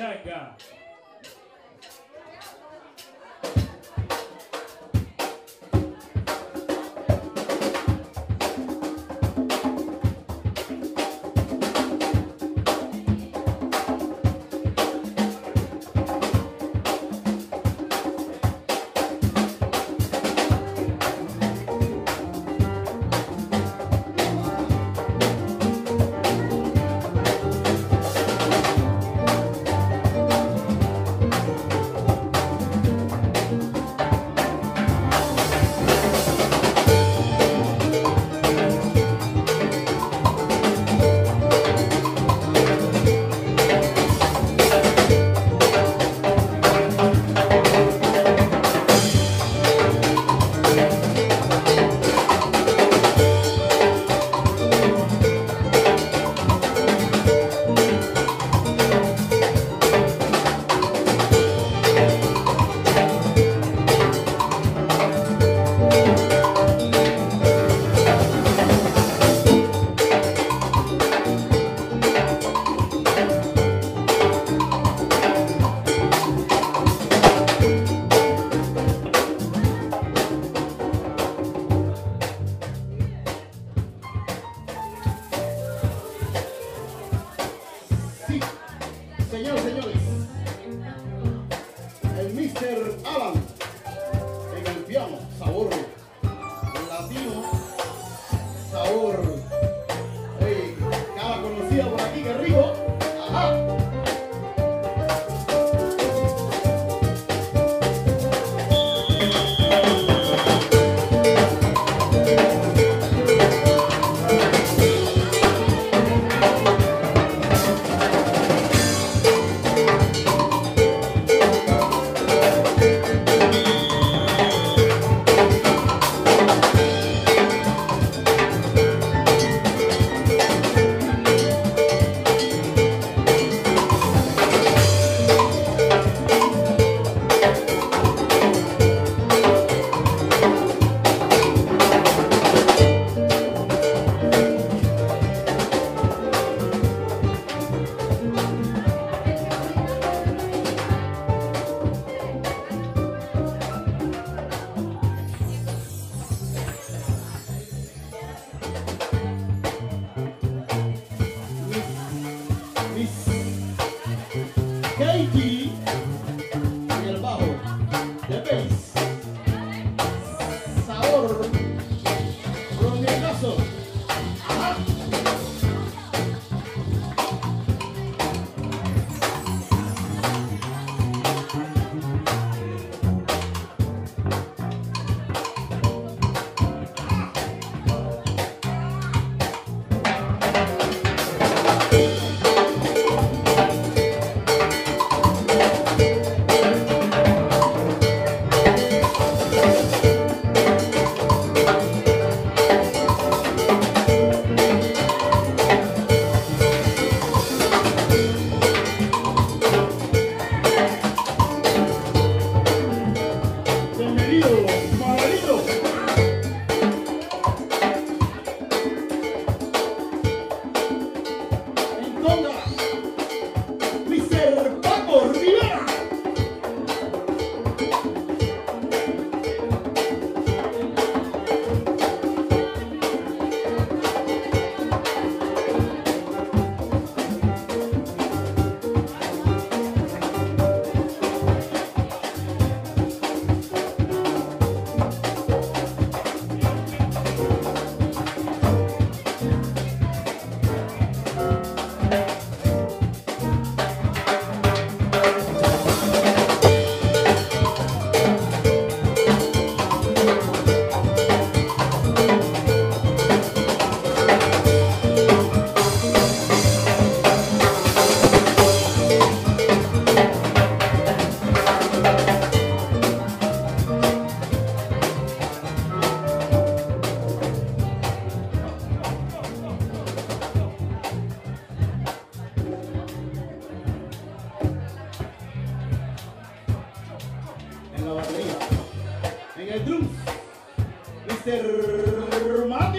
that guy. Yeah. en la batería. En el drums, Mr.